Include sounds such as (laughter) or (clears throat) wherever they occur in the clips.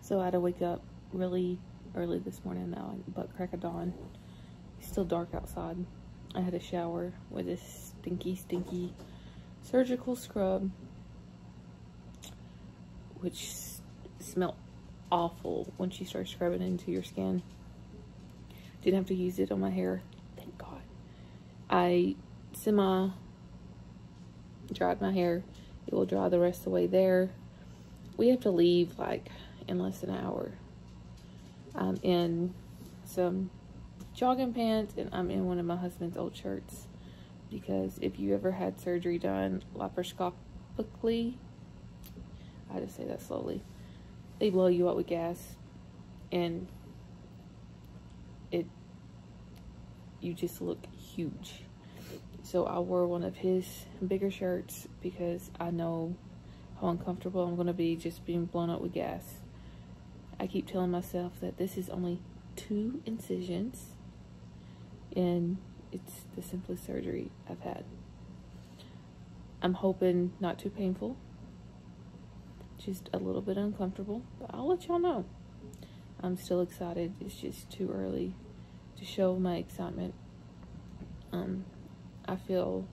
So I had to wake up really early this morning now, but crack of dawn. It's still dark outside. I had a shower with this stinky, stinky surgical scrub, which smelled awful when you start scrubbing into your skin. Didn't have to use it on my hair. Thank God. I semi dried my hair. It will dry the rest of the way there. We have to leave like in less than an hour. I'm in some jogging pants and I'm in one of my husband's old shirts because if you ever had surgery done laparoscopically, I just say that slowly, they blow you up with gas and it you just look huge. So I wore one of his bigger shirts because I know how uncomfortable I'm going to be just being blown up with gas. I keep telling myself that this is only two incisions and it's the simplest surgery I've had. I'm hoping not too painful, just a little bit uncomfortable, but I'll let y'all know. I'm still excited. It's just too early to show my excitement. Um, I feel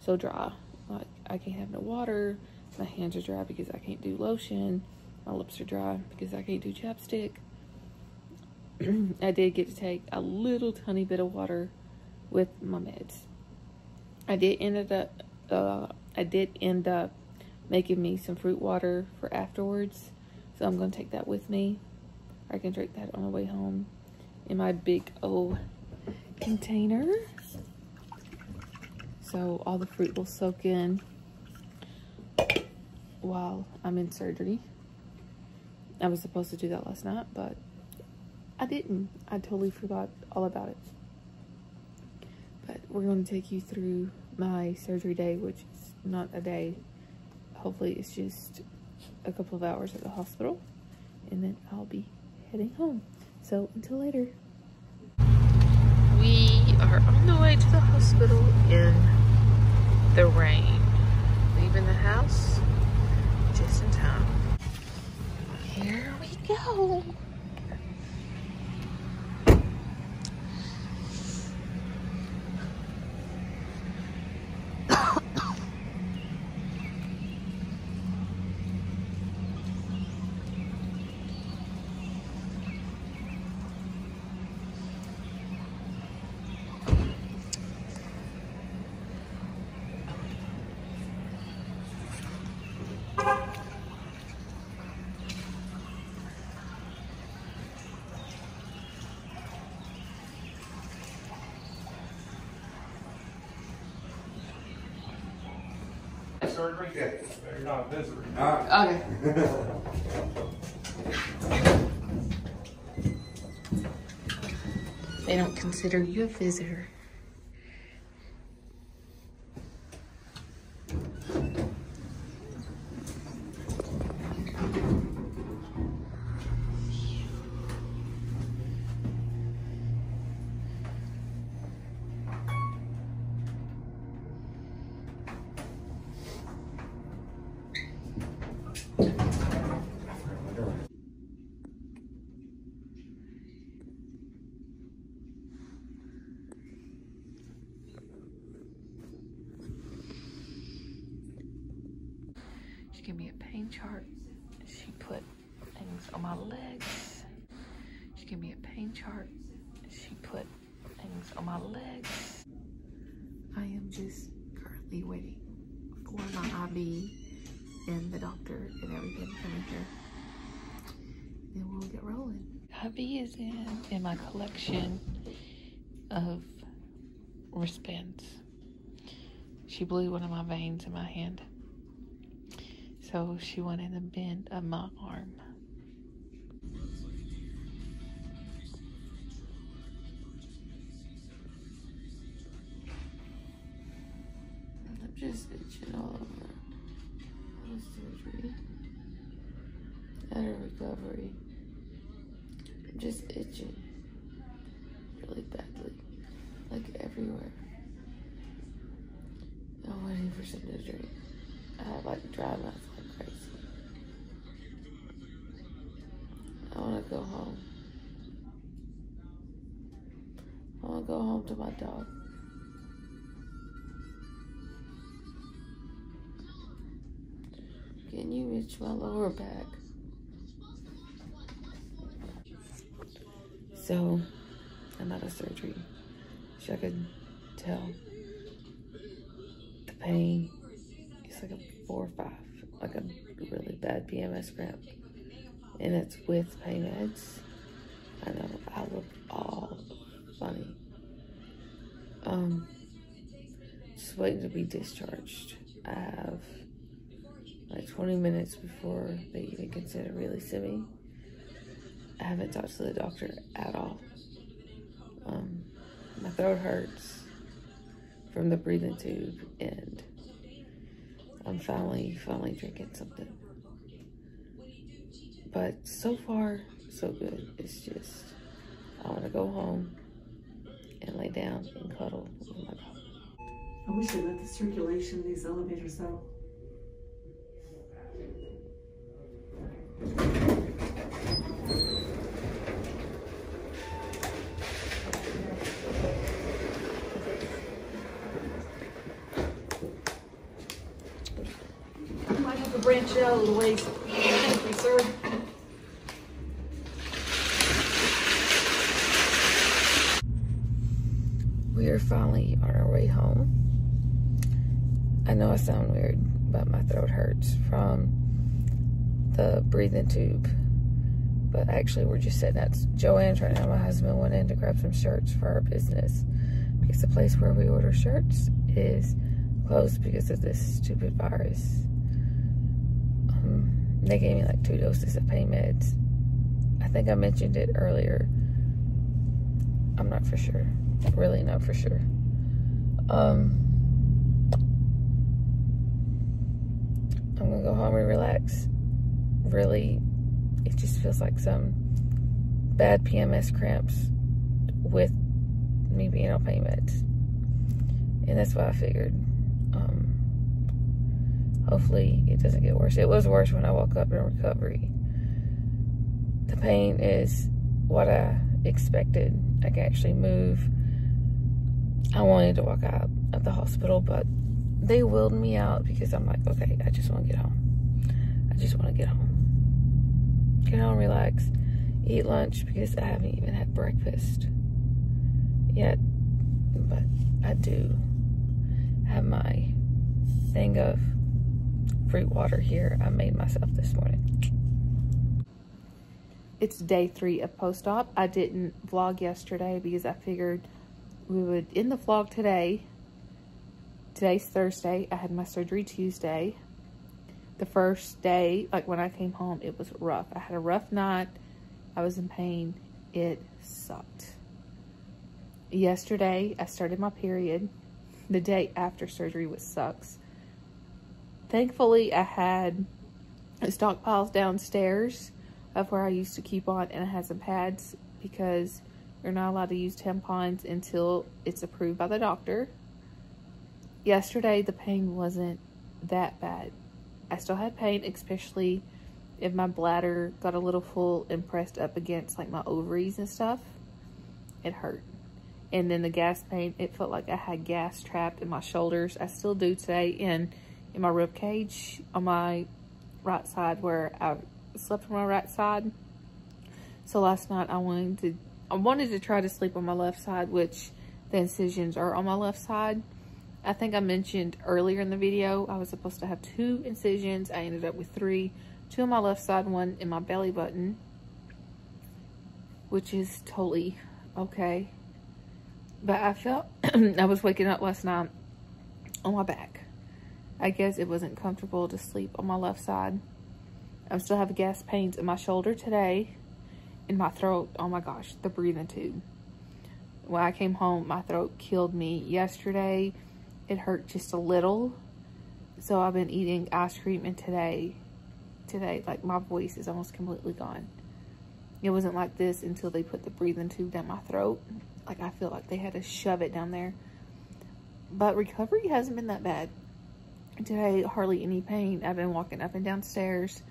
so dry. Like I can't have no water. My hands are dry because I can't do lotion. My lips are dry because I can't do chapstick. (clears throat) I did get to take a little tiny bit of water with my meds. I did end up uh, I did end up making me some fruit water for afterwards. So I'm going to take that with me. I can drink that on the way home in my big old container. So all the fruit will soak in while I'm in surgery. I was supposed to do that last night, but I didn't. I totally forgot all about it. But we're going to take you through my surgery day, which is not a day. Hopefully it's just a couple of hours at the hospital. And then I'll be heading home. So until later. We are on the way to the hospital in the rain. Leaving the house just in time. Here we go. Surgery? Yeah. You're not a visitor. All right. Okay. (laughs) They don't consider you a visitor. She gave me a pain chart. She put things on my legs. She gave me a pain chart. She put things on my legs. I am just currently waiting for my IV and the doctor and everything coming here. Then we'll get rolling. IV is in in my collection of wristbands. She blew one of my veins in my hand. So she in the bend of my arm. I'm just itching all over. Post surgery. And a recovery. I'm just itching. Really badly. Like everywhere. I'm waiting for something to drink. I have like dry mouth like want to go home. I want to go home to my dog. Can you reach my lower back? So, another surgery. Wish I could tell. The pain is like a four or five, like a really bad PMS cramp. And it's with pain meds. I know, I look all funny. Um, just waiting to be discharged. I have like 20 minutes before they even consider releasing me. I haven't talked to the doctor at all. Um, my throat hurts from the breathing tube, and I'm finally, finally drinking something. But so far, so good. It's just, I want to go home and lay down and cuddle with my dog. I wish they let the circulation in these elevators though. Branch out a little ways. Thank you, sir. We are finally on our way home. I know I sound weird, but my throat hurts from the breathing tube. But actually, we're just sitting at Joanne's right now. My husband went in to grab some shirts for our business because the place where we order shirts is closed because of this stupid virus. They gave me like two doses of pain meds. I think I mentioned it earlier. I'm not for sure. Really not for sure. Um, I'm gonna go home and relax. Really, it just feels like some bad PMS cramps with me being on pain meds. And that's why I figured, um, hopefully it doesn't get worse. It was worse when I woke up in recovery. The pain is what I expected. I can actually move. I wanted to walk out of the hospital, but they willed me out because I'm like, okay, I just want to get home. I just want to get home. Get home, relax, eat lunch because I haven't even had breakfast yet. But I do have my thing of fruit water here I made myself this morning. It's day three of post-op. I didn't vlog yesterday because I figured we would end the vlog today. Today's Thursday. I had my surgery Tuesday. The first day, like when I came home, it was rough. I had a rough night. I was in pain. It sucked. Yesterday, I started my period. The day after surgery, which sucks. Thankfully, I had stockpiles downstairs of where I used to keep on, and I had some pads because you're not allowed to use tampons until it's approved by the doctor. Yesterday, the pain wasn't that bad. I still had pain, especially if my bladder got a little full and pressed up against like my ovaries and stuff. It hurt. And then the gas pain, it felt like I had gas trapped in my shoulders. I still do today in, in my rib cage on my right side where I slept on my right side. So last night I wanted to I wanted to try to sleep on my left side, which the incisions are on my left side. I think I mentioned earlier in the video, I was supposed to have two incisions. I ended up with three. Two on my left side, one in my belly button, which is totally okay. But I felt, (clears throat) I was waking up last night on my back. I guess it wasn't comfortable to sleep on my left side. I still have gas pains in my shoulder today in my throat. Oh my gosh, the breathing tube. When I came home, my throat killed me. Yesterday, it hurt just a little. So I've been eating ice cream and today, today, like my voice is almost completely gone. It wasn't like this until they put the breathing tube down my throat. Like I feel like they had to shove it down there. But recovery hasn't been that bad. Today, hardly any pain. I've been walking up and down stairs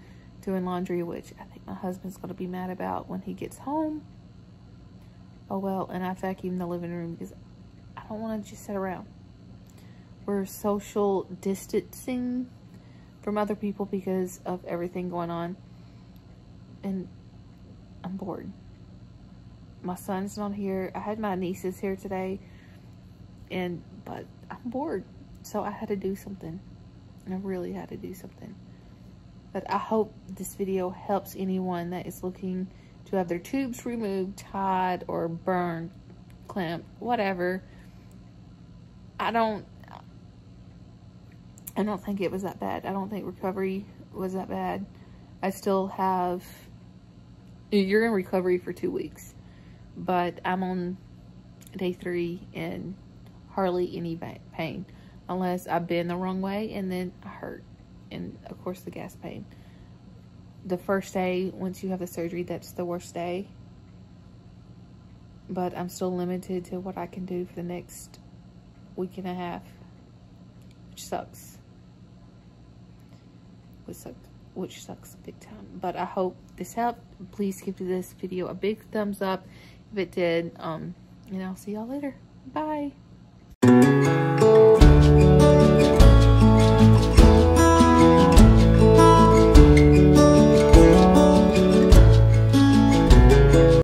doing laundry, which I think my husband's going to be mad about when he gets home. Oh well, and I vacuumed the living room because I don't want to just sit around. We're social distancing from other people because of everything going on. And I'm bored. My son's not here. I had my nieces here today. And, but I'm bored. So I had to do something. I really had to do something. But I hope this video helps anyone that is looking to have their tubes removed, tied, or burned, clamped, whatever. I don't I don't think it was that bad. I don't think recovery was that bad. I still have you're in recovery for two weeks, but I'm on day three and hardly any pain unless I bend the wrong way and then I hurt and of course the gas pain. The first day, once you have the surgery, that's the worst day. But I'm still limited to what I can do for the next week and a half, which sucks. Which sucks, which sucks big time. But I hope this helped. Please give this video a big thumbs up if it did. Um, and I'll see y'all later. Bye.